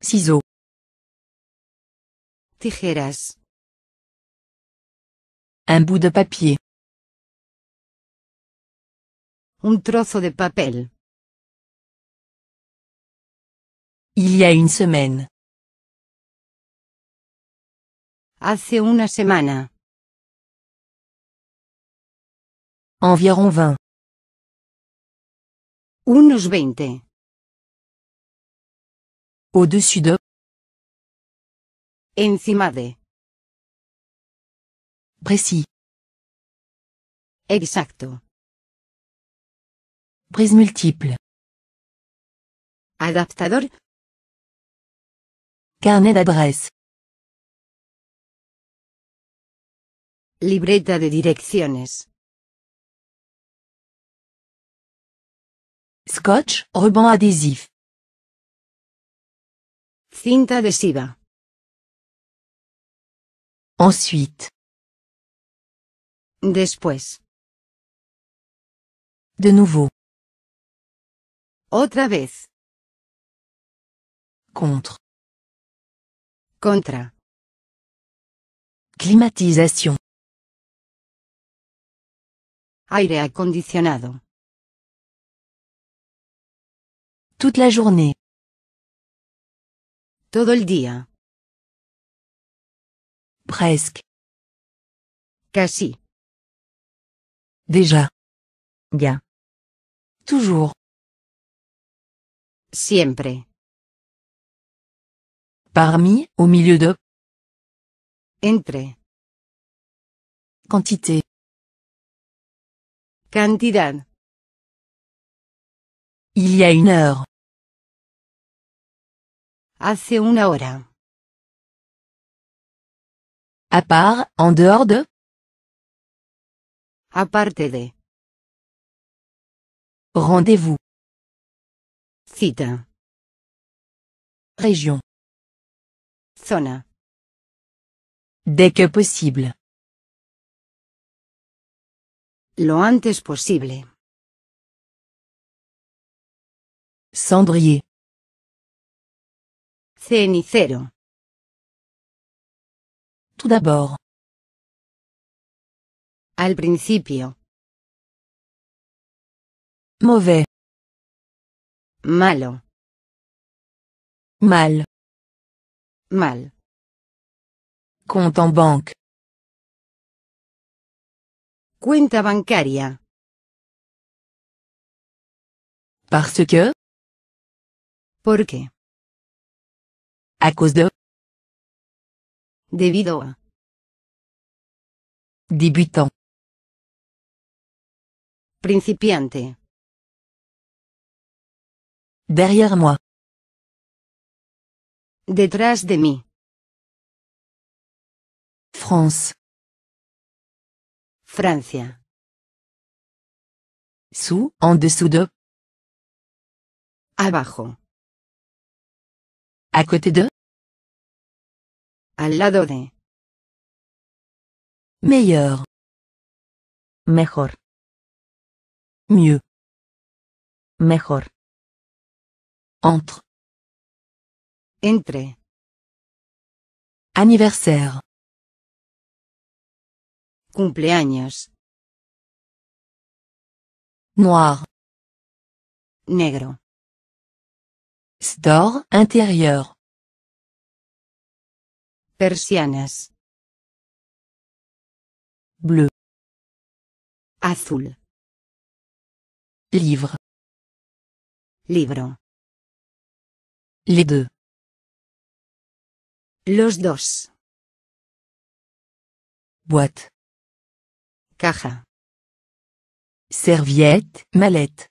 Ciseaux. Tijeras. Un bout de papier. Un trozo de papel. Il y a une semaine. Hace una semana. Environ 20. Unos 20. Au-dessus de. Encima de. Précis. Exacto. Prise multiple. Adaptador. Carnet d'adresse. Libreta de direcciones. Scotch, ruban adhésif. Cinta adhesiva. Ensuite. Después. De nouveau. Otra vez. Contre. Contra. Climatisation. Aire acondicionado. Toute la journée. Todo el día. Presque. Casi. Déjà. Ya. Toujours. Siempre. Parmi, au milieu de. Entre. Quantité. Cantidad. Il y a une heure. Hace una hora. À part, en dehors de? Aparte de. Rendez-vous. Cita. Région. Zona. Dès que possible. Lo antes posible. Cendrier. Cenicero. Tout d'abord. Al principio. Mauvais. Malo. Mal. Mal. Compte en banque. Cuenta bancaria. Parce que. ¿Por qué? À cause de. Debido a. Débutant. Principiante. Derrière moi. Detrás de mí. France. Francia. Sous, en dessous de. Abajo. À côté de. Al lado de. Meilleur. Mejor. Mieux. Mejor. Entre. Entre. Anniversaire. Cumpleaños. Noir. Negro. Store, intérieur. Persianas. Bleu. Azul. Livre. Libro. Les deux. Los dos. Boîte. Caja. Serviette, mallette.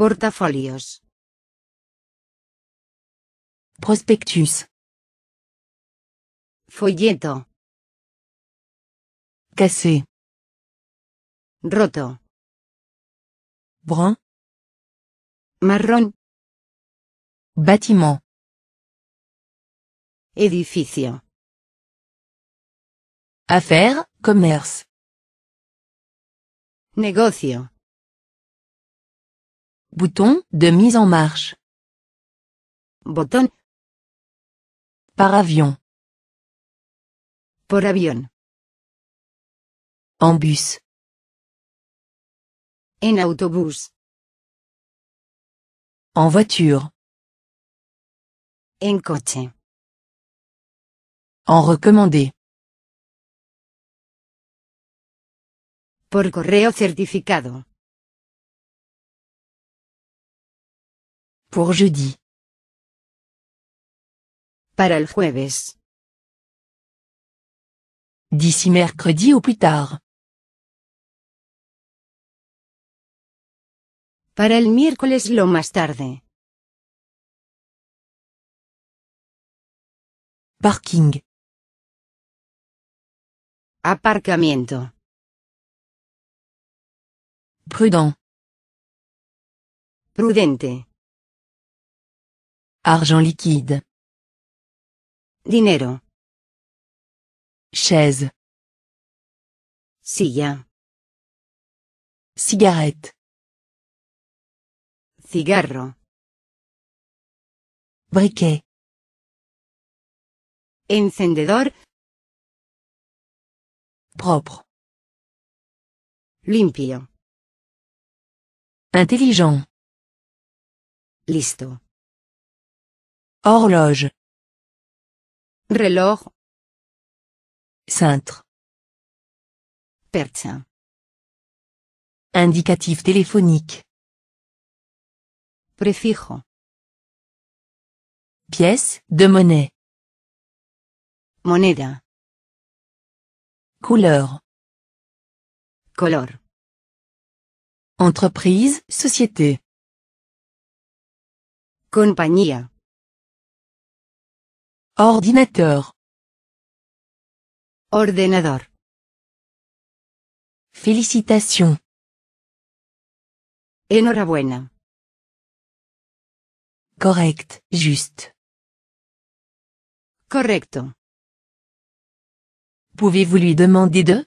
Portafolios. Prospectus. Folleto. Cassé. Roto. Brun. Marrón. Bâtiment. Edificio. Affaires, commerce. Negocio. Bouton, de mise en marche. Botón. Par avion. Por avión. En bus. En autobús. En voiture. En coche. En recommandé. Por correo certificado. Pour jeudi. Para el jueves. D'ici mercredi au plus tard. Para el miércoles lo más tarde. Parking. Aparcamiento. Prudent. Prudente. Argent liquide. Dinero. Chaise. Silla. Cigarette. Cigarro. Briquet. Encendedor. Propre. Limpio. Intelligent. Listo. Horloge. Reloj. Cintre. Percha. Indicatif téléphonique. Prefijo. Pièce de monnaie. Moneda. Couleur. Color. Entreprise, société. Compañía. Ordinateur. Ordenador. Félicitations. Enhorabuena. Correct, juste. Correcto. Pouvez-vous lui demander de?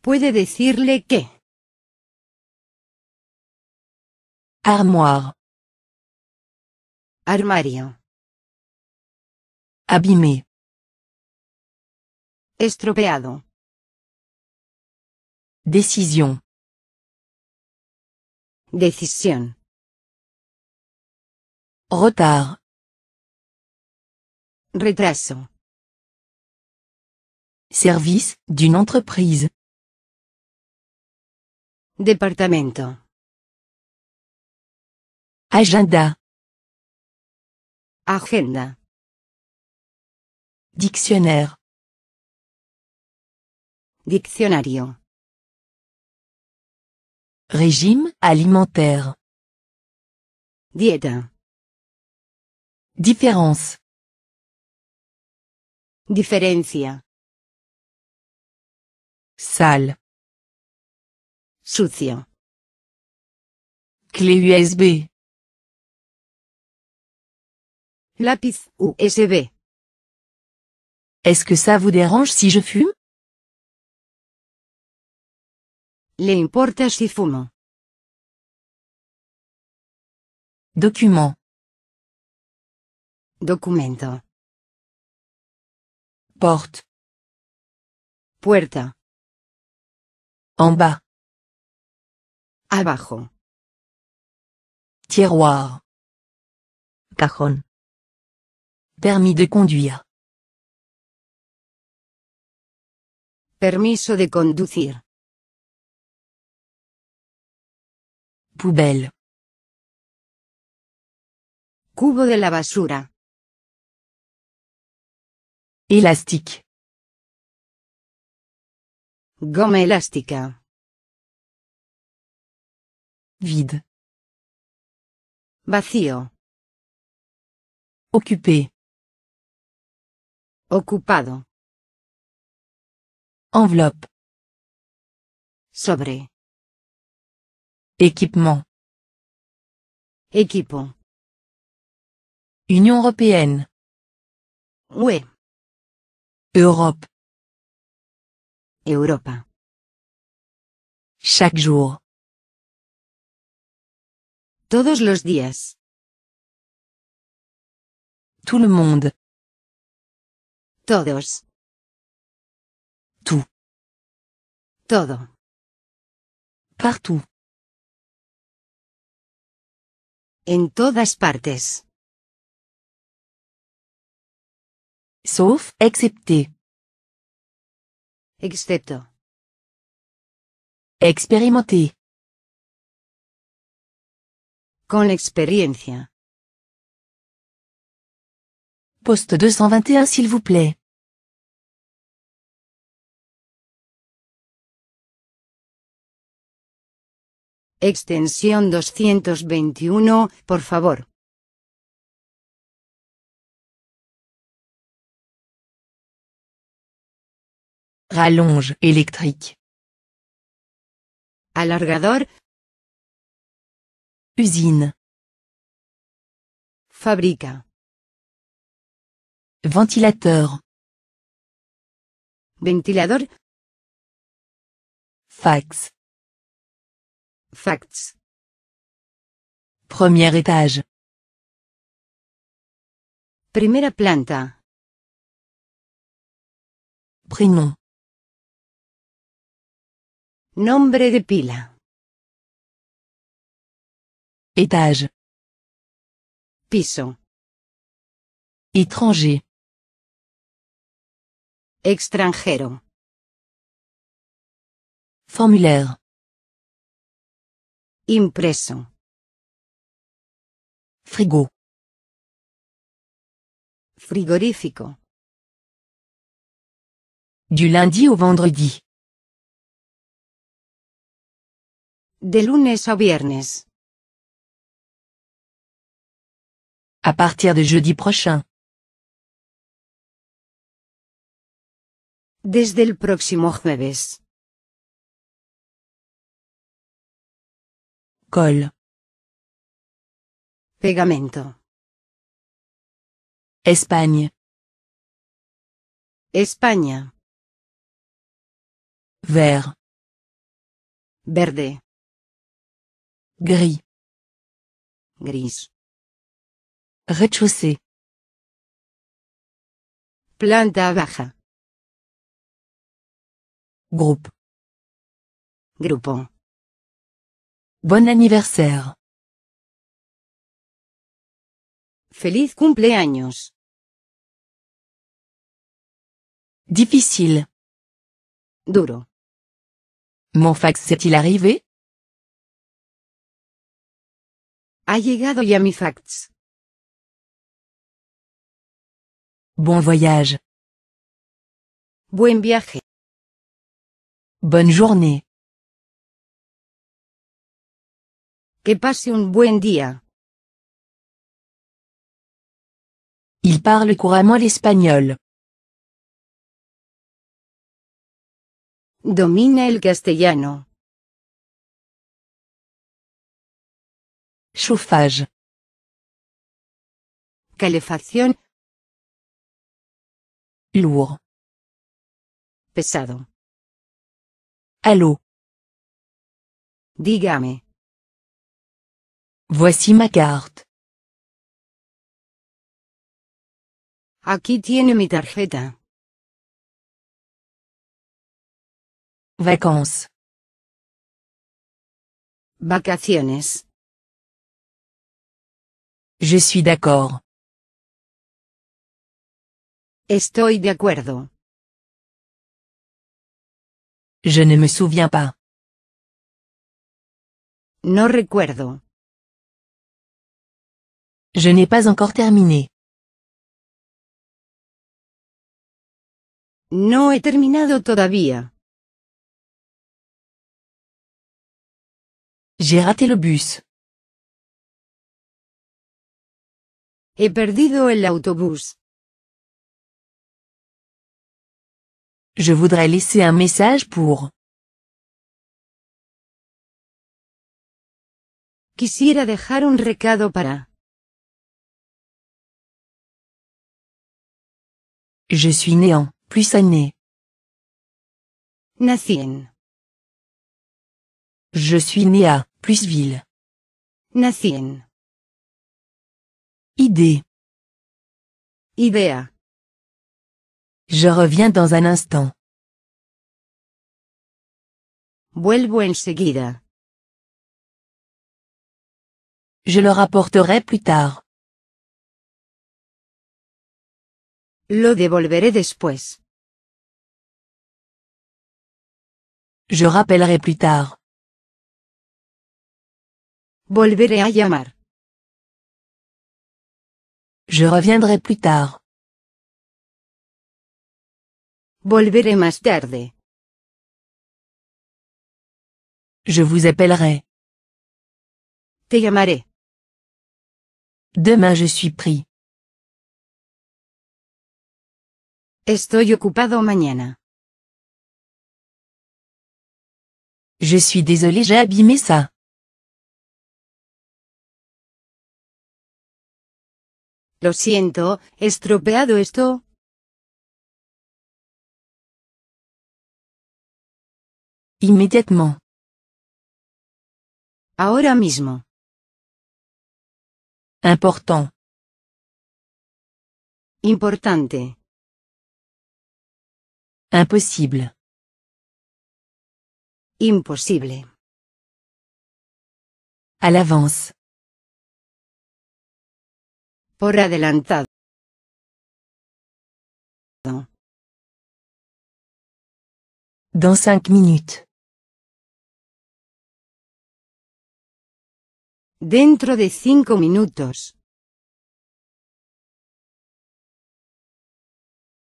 Puede decirle que. Armoire. Armario. Abîmé. Estropeado. Décision. Decisión. Retard. Retraso. Service d'une entreprise. Departamento. Agenda. Agenda. Dictionnaire. Diccionario. Régime alimentaire. Dieta. Différence. Diferencia. Salle. Sucio. Clé USB. Lápiz USB. Est-ce que ça vous dérange si je fume? ¿Le importa si fumo? Document. Documento. Porte. Puerta. En bas. Abajo. Tiroir. Cajón. Permis de conduire. Permiso de conducir. Poubelle. Cubo de la basura. Élastique. Goma elástica. Vide. Vacío. Occupé. Ocupado. Enveloppe. Sobre. Équipement. Equipo. Union européenne. UE. Europe. Europa. Chaque jour. Todos los días. Tout le monde. Todos. Tout. Todo. Partout. En todas partes. Sauf, excepté. Excepto. Expérimenté. Con experiencia. Poste 221 s'il vous plaît. Extensión 221, por favor. Rallonge électrique. Alargador, Usine. fabrica. Ventilateur. Ventilador, Fax. Facts. Premier étage. Primera planta. Prénom. Nombre de pila. Étage. Piso. Étranger. Extranjero. Formulaire. Impreso. Frigo. Frigorífico. Du lundi au vendredi. De lunes a viernes. À partir de jeudi prochain. Desde el próximo jueves. Colle. Pegamento. Espagne. España. Vert. Verde. Gris. Gris. Rez-de-chaussée. Planta baja. Groupe. Grupo. Bon anniversaire. Feliz cumpleaños. Difficile. Duro. Mon fax s'est-il arrivé? Ha llegado ya mi fax. Bon voyage. Buen viaje. Bonne journée. Que pase un buen día. Il parle couramment l'espagnol. Domina el castellano. Chauffage. Calefacción. Lourd. Pesado. Allô. Dígame. Voici ma carte. Aquí tiene mi tarjeta. Vacances. Vacaciones. Je suis d'accord. Estoy de acuerdo. Je ne me souviens pas. No recuerdo. Je n'ai pas encore terminé. No he terminado todavía. J'ai raté le bus. He perdido el autobús. Je voudrais laisser un message pour. Quisiera dejar un recado para. Je suis néant, plus année. Nací en. Je suis né à, plus ville. Nací en. Idée. Idea. Je reviens dans un instant. Vuelvo enseguida. Je le rapporterai plus tard. Lo devolveré después. Je rappellerai plus tard. Volveré a llamar. Je reviendrai plus tard. Volveré más tarde. Je vous appellerai. Te llamaré. Demain je suis pris. Estoy ocupado mañana. Je suis désolé j'ai abîmé ça. Lo siento, estropeado esto. Immédiatement. Ahora mismo. Important. Importante. Impossible. Imposible. À l'avance. Por adelantado. Dans cinq minutes. Dentro de cinco minutos.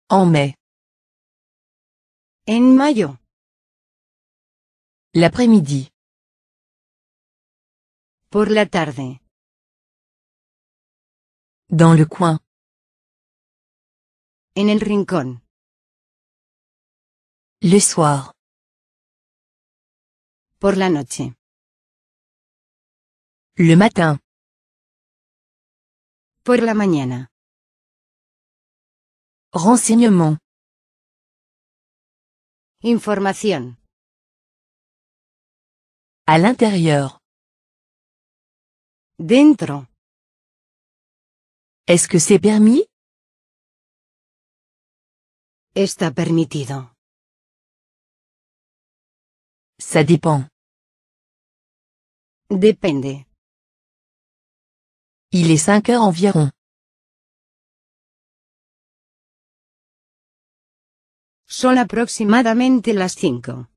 En mai. En mayo. L'après-midi. Por la tarde. Dans le coin. En el rincón. Le soir. Por la noche. Le matin. Por la mañana. Renseignement. Información. À l'intérieur. Dentro. Est-ce que c'est permis? Está permitido. Ça dépend. Depende. Il est 5 heures environ. Son aproximadamente las cinco.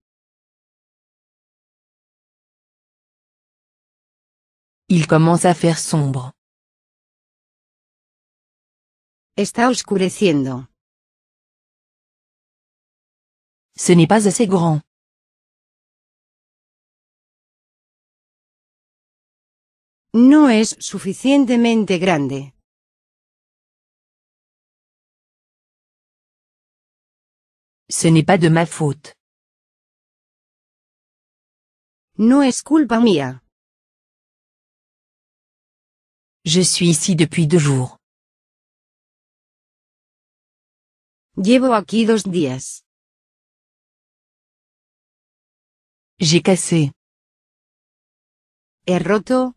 Il commence à faire sombre. Está oscureciendo. Ce n'est pas assez grand. No es suficientemente grande. Ce n'est pas de ma faute. No es culpa mía. Je suis ici depuis deux jours. Llevo aquí dos días. J'ai cassé. He roto.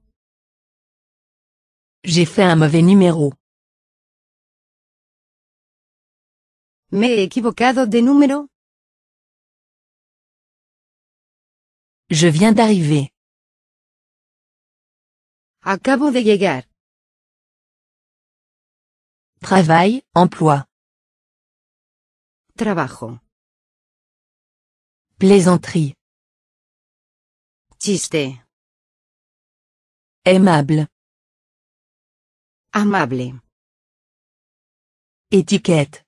J'ai fait un mauvais numéro. Me he equivocado de número? Je viens d'arriver. Acabo de llegar. Travail, emploi. Trabajo. Plaisanterie. Chiste. Aimable. Amable. Étiquette.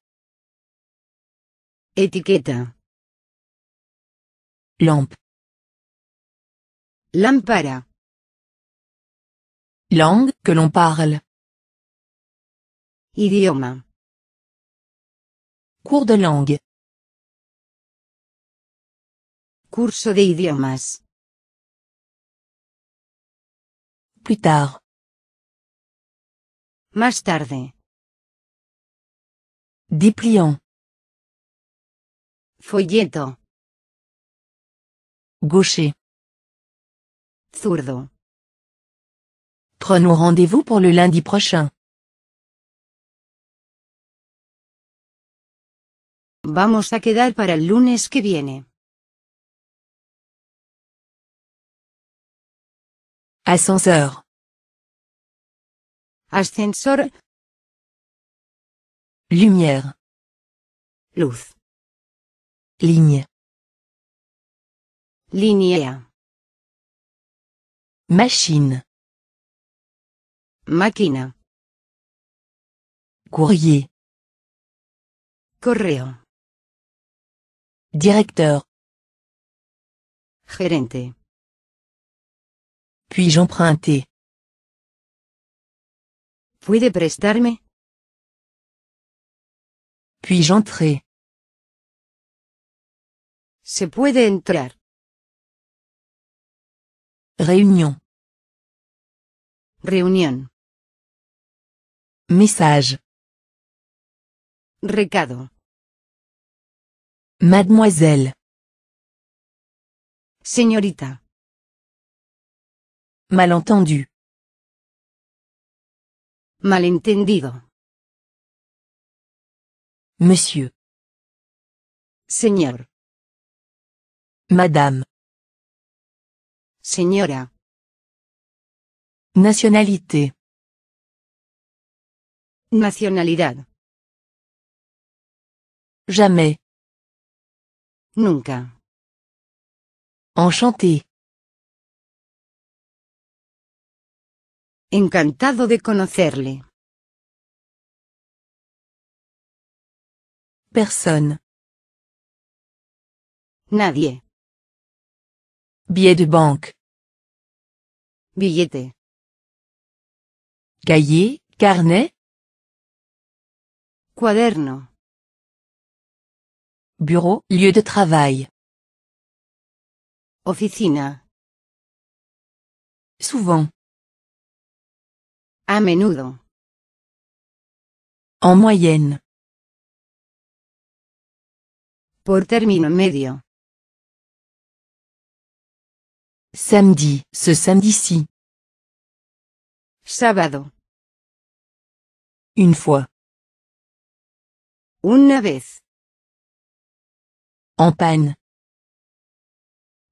Etiqueta. Lampe. Lámpara. Langue que l'on parle. Idioma. Cours de langue. Curso de idiomas. Plus tard. Más tarde. Dépliant. Folleto. Gaucher. Zurdo. Prenons rendez-vous pour le lundi prochain. Vamos a quedar para el lunes que viene. Ascenseur. Ascensor, Lumière. luz, Ligne. línea, Machine. máquina, Courrier. correo, Directeur. gerente. Puis-je emprunter? ¿Puede prestarme? Puis-je entrer? Se puede entrar. Réunion. Reunión. Message. Recado. Mademoiselle. Señorita. Malentendu. Malentendido. Monsieur. Señor. Madame. Señora. Nationalité. Nacionalidad. Jamais. Nunca. Enchanté. Encantado de conocerle. Personne. Nadie. Billet de banque. Billete. Cahier, carnet, Cuaderno. bureau, lieu de travail. Oficina. Souvent. A menudo. En moyenne. Por término medio. Samedi, ce samedi-ci. Sábado. Une fois. Una vez. En panne.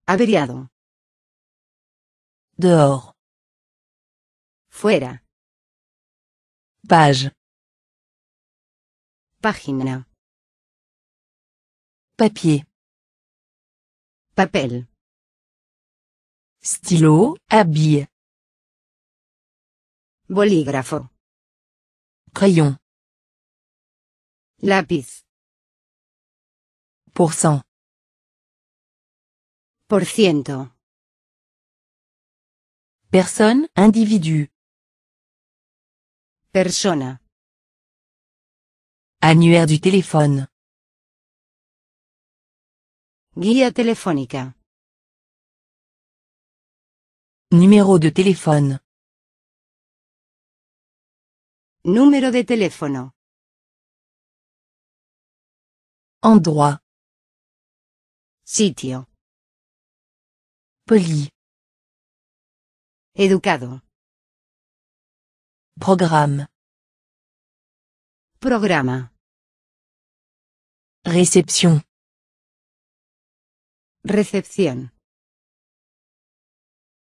Averiado. Dehors. Fuera. Page. Página. Papier. Papel. Stylo, habille. Bolígrafo. Crayon. Lápiz. Pourcent. Por ciento. Personne, individu. Persona. Annuaire du téléphone. Guía telefónica. Numéro de téléphone. Número de teléfono. Endroit. Sitio. Poli. Educado. Programme. Programa. Réception. Recepción.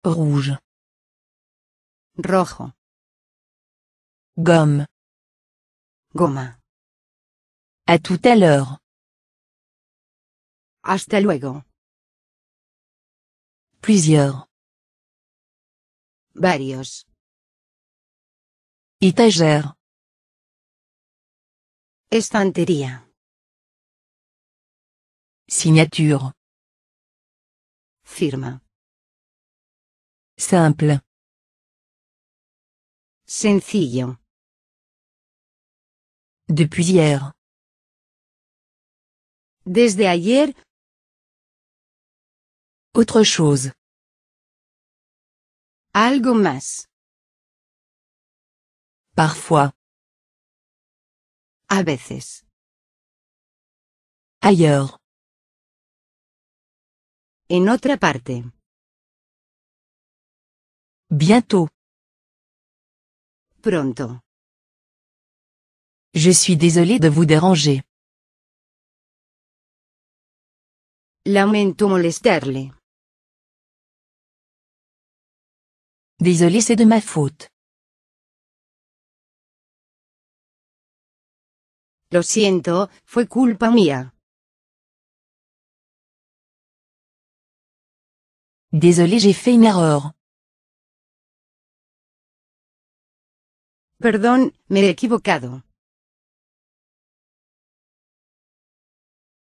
Rouge. Rojo. Gomme. Goma. À tout à l'heure. Hasta luego. Plusieurs. Varios. Étagère. Estantería. Signature. Firma. Simple. Sencillo. Depuis hier. Desde ayer, Autre chose. algo más. Parfois. A veces. Ailleurs. En otra parte. Bientôt. Pronto. Je suis désolé de vous déranger. Lamento molestarle. Désolé, c'est de ma faute. Lo siento, fue culpa mía. Désolé, j'ai fait une erreur. Perdón, me he equivocado.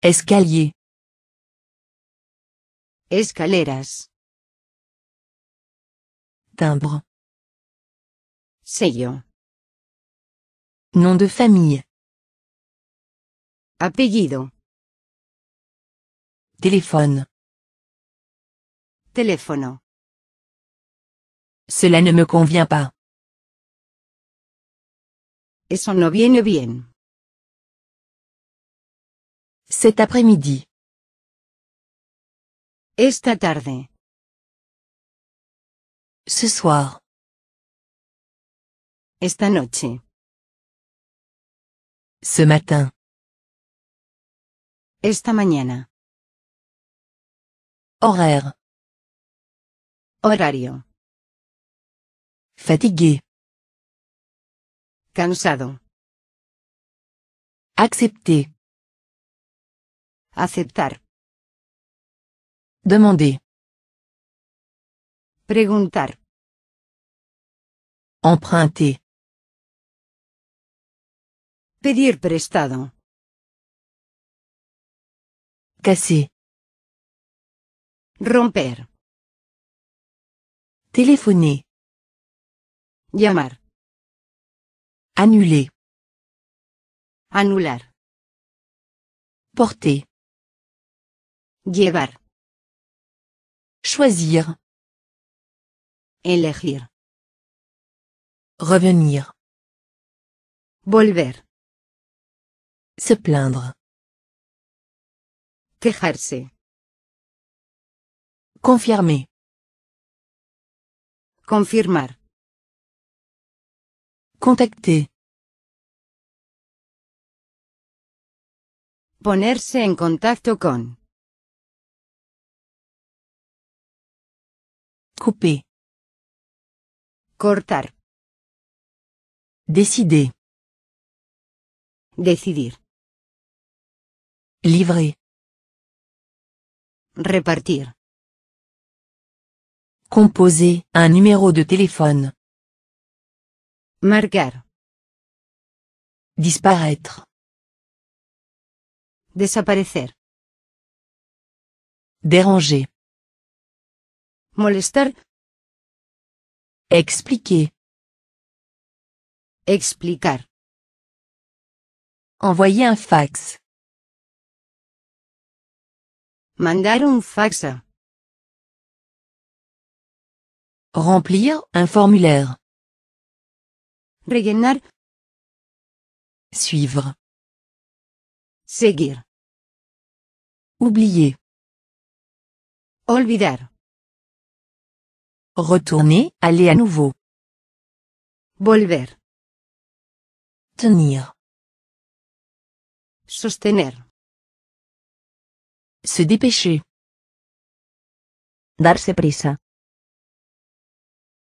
Escalier. Escaleras. Timbre. Sello. Nom de famille. Apellido. Téléphone. Teléfono. Cela ne me convient pas. Eso no viene bien. Cet après-midi. Esta tarde. Ce soir. Esta noche. Ce matin. Esta mañana. Horaire. Horario. Fatigué. Cansado. Accepter. Aceptar. Demander. Preguntar. Emprunter. Pedir prestado. Casser. Romper. Téléphoner. Llamar. Annuler. Anular. Porter. Llevar. Choisir. Elegir. Revenir. Volver. Se plaindre. Quejarse. Confirmer. Confirmar. Contacter. Ponerse en contacto con. Couper. Cortar. Décider. Decidir. Livrer. Repartir. Composer un numéro de téléphone. Marcar. Disparaître. Desaparecer. Déranger. Molestar. Expliquer. Explicar. Envoyer un fax. Mandar un faxa. Remplir un formulaire. Rellenar. Suivre. Seguir. Oublier. Olvidar. Retourner, aller à nouveau. Volver. Tenir. Sostener. Se dépêcher. Darse prisa.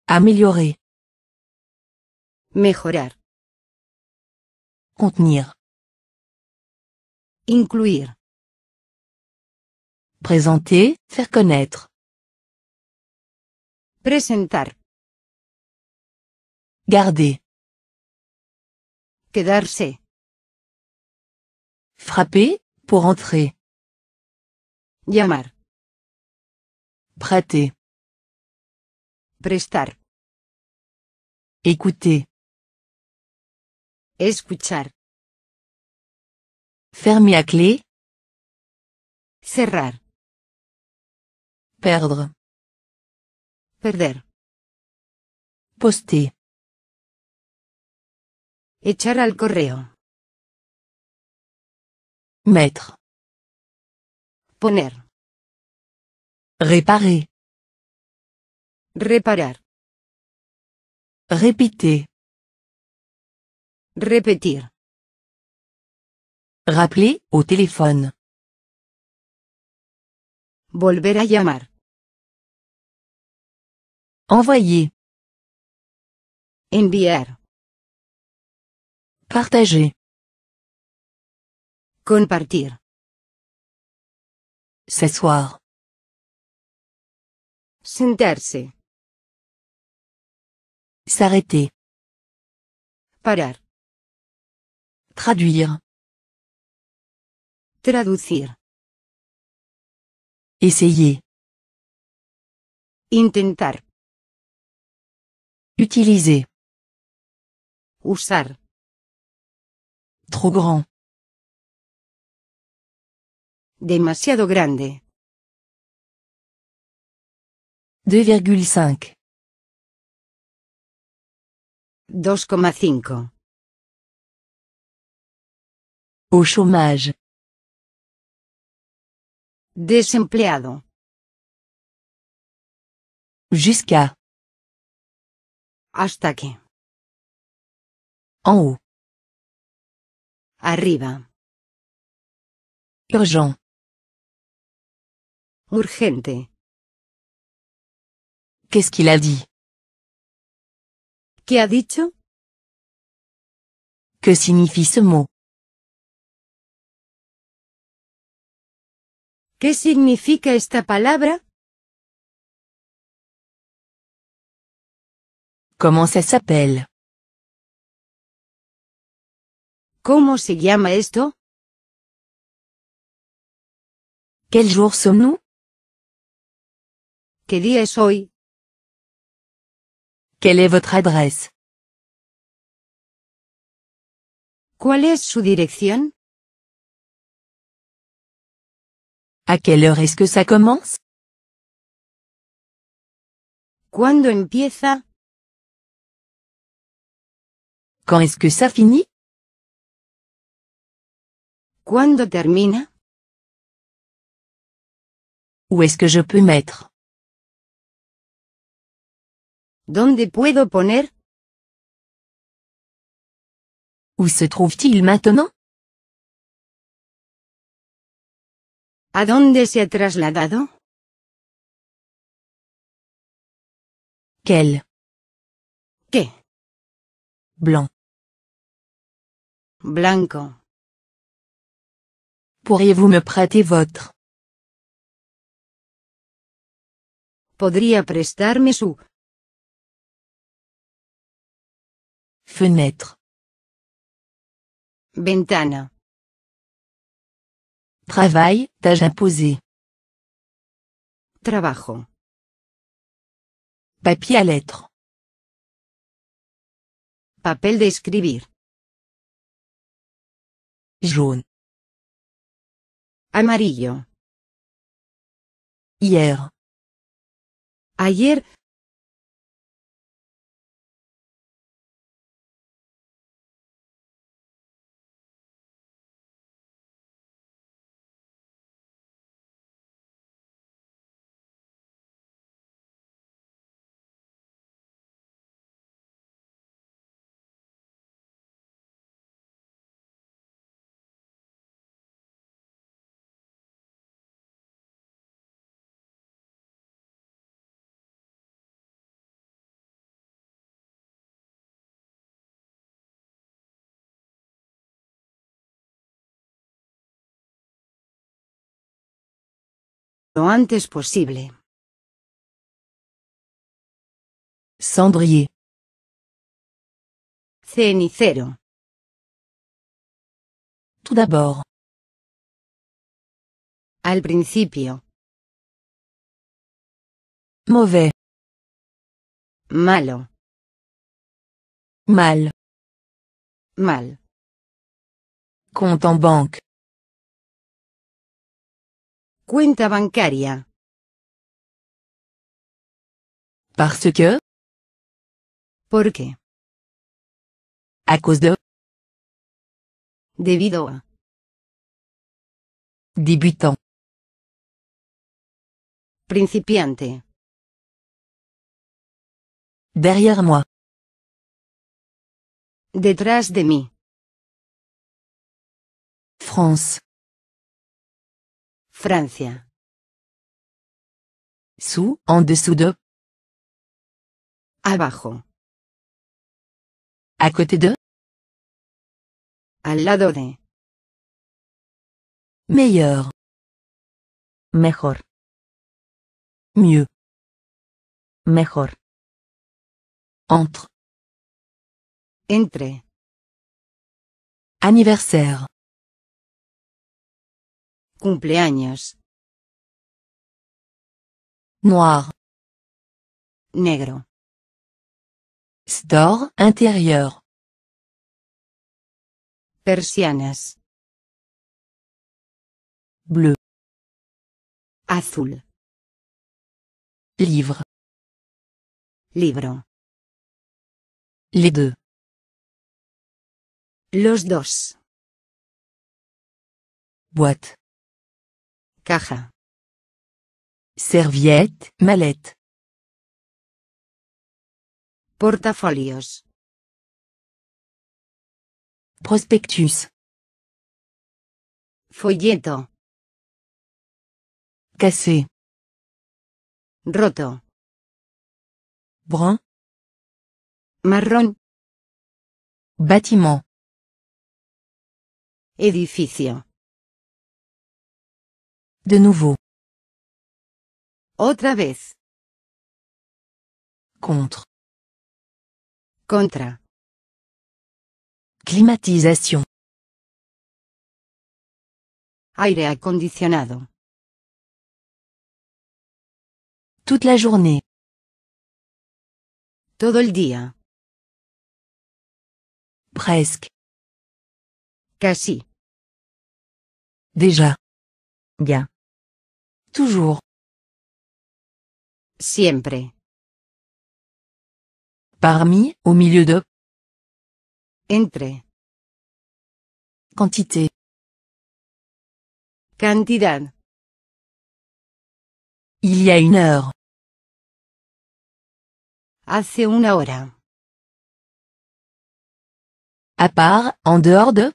Améliorer. Mejorar. Contenir. Incluir. Présenter, faire connaître. Presentar. Garder. Quedarse. Frapper, pour entrer. Llamar. Prêter. Prestar. Écouter. Escuchar. Fermer à clé. Cerrar. Perdre. Perder. Poster. Echar al correo. Mettre. Poner. Réparer. Reparar. Répéter. Repetir. Rappeler au téléphone. Volver a llamar. Envoyer. Enviar. Partager. Compartir. S'asseoir. Sentarse. S'arrêter. Parar. Traduire. Traducir. Essayer. Intentar. Utiliser. Usar. Trop grand. Demasiado grande. 2,5. 2,5. Au chômage. Desempleado. Jusqu'à. Hasta que. En haut. Arriba. Urgent. Urgente. Qu'est-ce qu'il a dit? ¿Qué ha dicho? Que signifie ce mot? ¿Qué significa esta palabra? Comment ça s'appelle ¿Cómo se llama esto? Quel jour sommes-nous ¿Qué día es hoy? Quelle est votre adresse ¿Cuál es su dirección? À quelle heure est-ce que ça commence? ¿Cuándo empieza? Quand est-ce que ça finit? ¿Cuándo termina? Où est-ce que je peux mettre? ¿Dónde puedo poner? Où se trouve-t-il maintenant? ¿A dónde se ha trasladado? Quel ¿Qué? Blanc. Blanco. Pourriez-vous me prêter votre? ¿Podría prestarme su fenêtre ventana? Travail, tâche imposée. Trabajo. Papier à lettres. Papel de escribir. Jaune. Amarillo. Hier. Ayer. Lo antes posible. Cendrier. Cenicero. Tout d'abord. Al principio. Mauvais. Malo. Mal. Mal. Compte en banque. Cuenta bancaria. Parce que, ¿Por qué? à cause de, Debido a. débutant. Principiante. Derrière moi. Detrás de mí. France. Francia. Sous, en dessous de, Abajo. à côté de, Al lado de. meilleur. Mejor. Mieux. Mejor. Entre. Entre. Anniversaire. Cumpleaños. Noir. Negro. Store, intérieur. Persianas. Bleu. Azul. Livre. Libro. Les deux. Los dos. Boîte. Caja. Serviette, mallette. Portafolios. Prospectus. Folleto. Cassé. Roto. Brun. Marrón. Bâtiment. Edificio. De nouveau. Otra vez. Contre. Contra. Climatisation. Aire acondicionado. Toute la journée. Todo el día. Presque. Casi. Déjà. Ya. Toujours. Siempre. Parmi, au milieu de, Entre. quantité. Cantidad. Il y a une heure. Hace una hora. À part, en dehors de,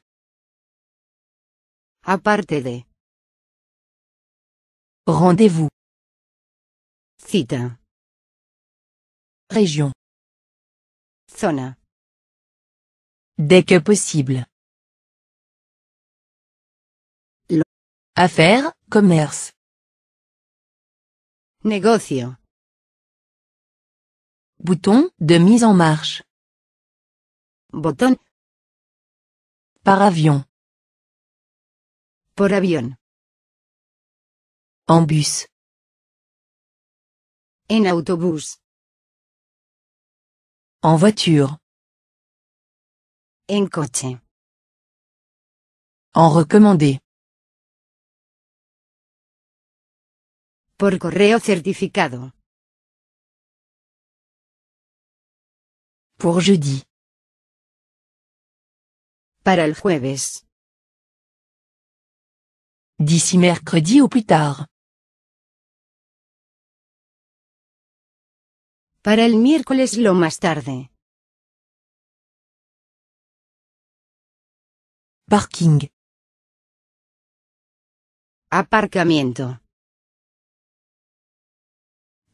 Aparte de. Rendez-vous. Cita. Région. Zona. Dès que possible. Lo- Affaires, commerce. Negocio. Bouton, de mise en marche. Botón. Par avion. Por avión. En bus. En autobús. En voiture. En coche. En recommandé. Por correo certificado. Pour jeudi. Para el jueves. D'ici mercredi au plus tard. Para el miércoles lo más tarde. Parking. Aparcamiento.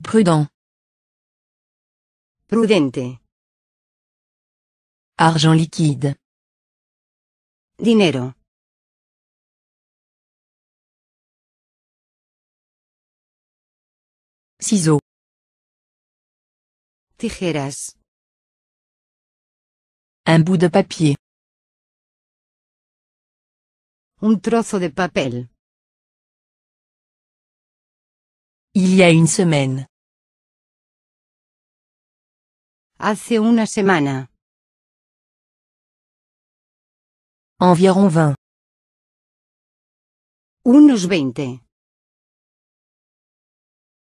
Prudent. Prudente. Argent liquide. Dinero. Ciseaux. Tijeras. Un bout de papier. Un trozo de papel. Il y a une semaine. Hace una semana. Environ 20. Unos 20.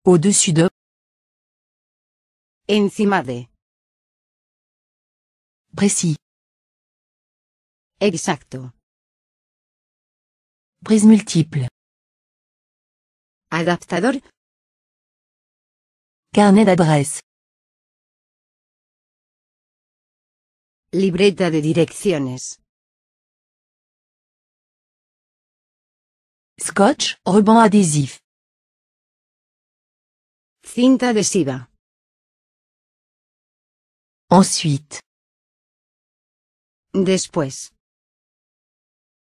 Au-dessus de, Encima de. précis. Exacto. Prise multiple. Adaptador. Carnet d'adresse. Libreta de direcciones. Scotch, ruban adhésif. Cinta adhesiva. Ensuite. Después.